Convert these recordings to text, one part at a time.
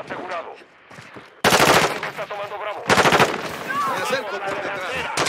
asegurado. está tomando Bravo. Me acerco por detrás.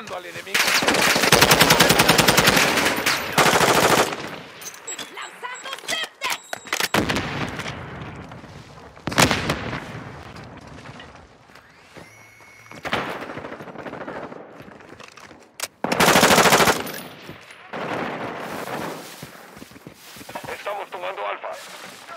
Al enemigo. Estamos tomando Alfa.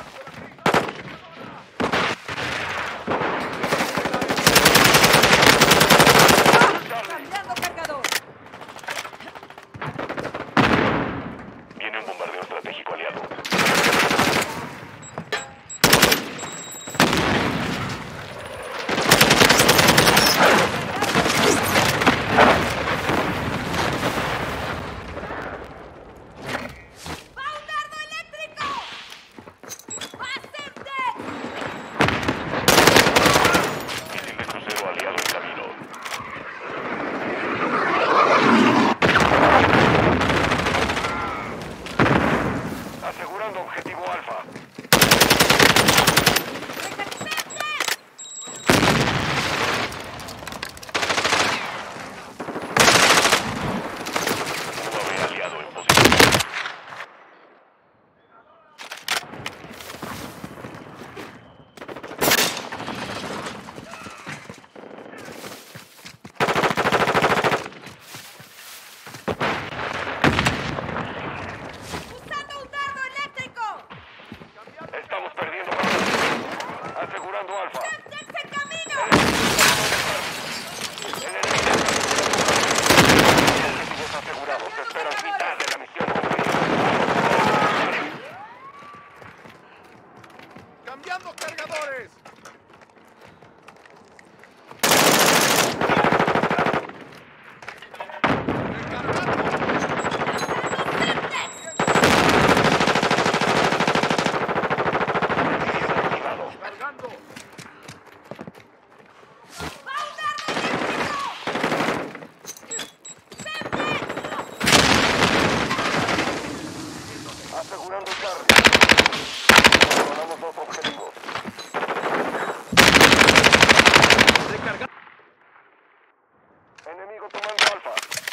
Tomando alfa.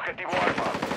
Objetivo Arma.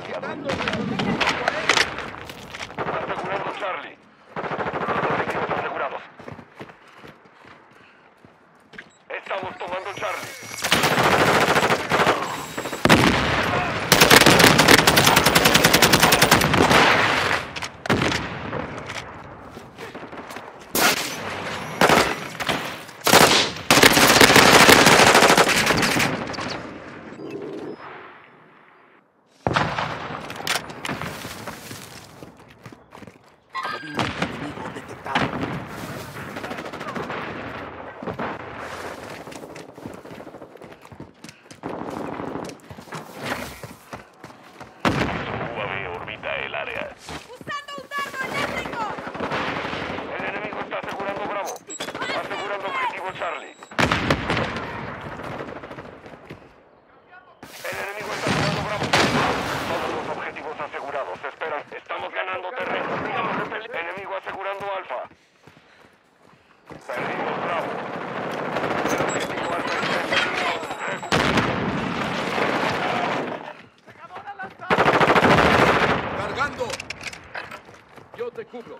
desgraciado. Está asegurando Charlie. capturando Alfa. Bravo. ¡Cargando! Yo te cubro.